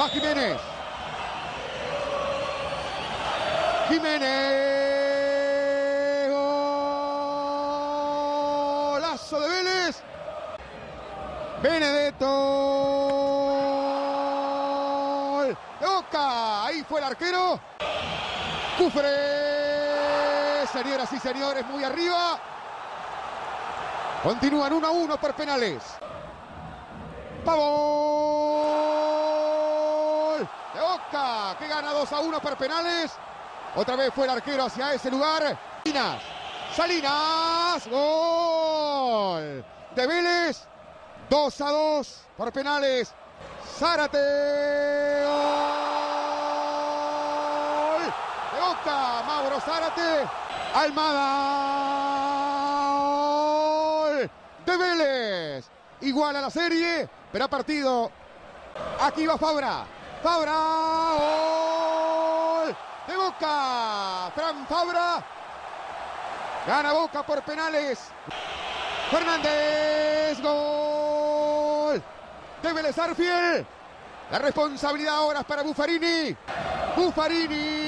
Va Jiménez. Jiménez. Golazo de Vélez. Benedetto. De Boca. Ahí fue el arquero. Cufre. Señoras y señores, muy arriba. Continúan 1 a 1 por penales. Pavón. Que gana 2 a 1 por penales. Otra vez fue el arquero hacia ese lugar. Salinas. Salinas. Gol. De Vélez. 2 a 2 por penales. Zárate. Gol. De Boca. Mauro Zárate. Almada. Gol. De Vélez. Igual a la serie. Pero ha partido. Aquí va Fabra. Fabra. Gol. De Boca. Fran Fabra. Gana Boca por penales. Fernández. Gol. De Vélez Arfiel. La responsabilidad ahora es para Buffarini. Buffarini.